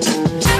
Thank you.